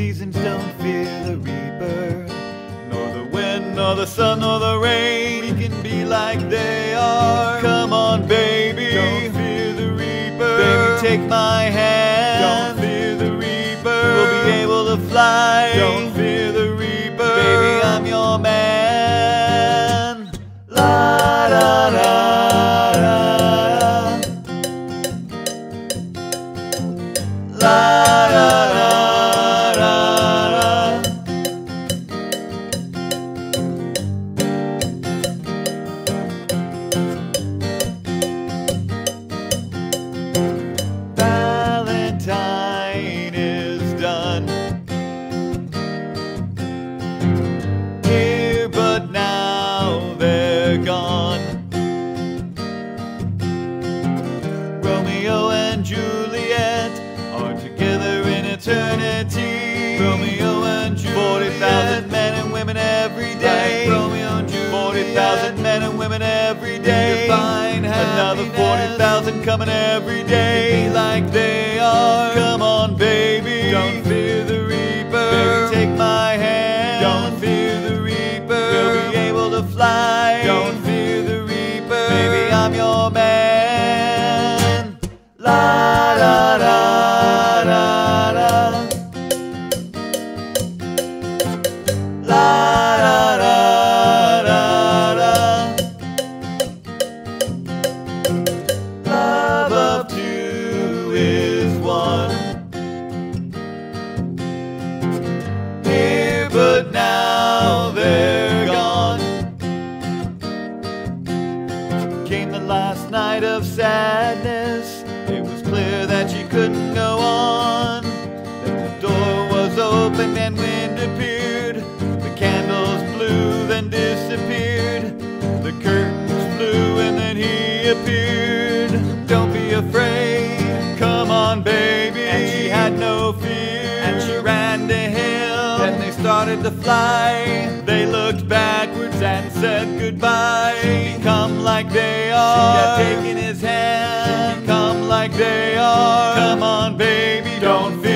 seasons don't fear the reaper, nor the wind, nor the sun, nor the rain. We can be like they are. Come on, baby, don't fear the reaper. Baby, take my hand. Don't fear the reaper. We'll be able to fly. Don't fear and Juliet are together in eternity. Romeo and Juliet. 40,000 men and women every day. Like Romeo and Juliet. 40,000 men and women every day. Another 40,000 coming every day. Be like they are. Come on, baby. Last night of sadness. It was clear that she couldn't go on. Then the door was opened and wind appeared. The candles blew, then disappeared. The curtains flew and then he appeared. Don't be afraid, come on, baby. And she had no fear. And she ran to him. Then they started to fly. They looked backwards and said goodbye. Like they are. taken his hand. Become like they are. Come on, baby, don't fear.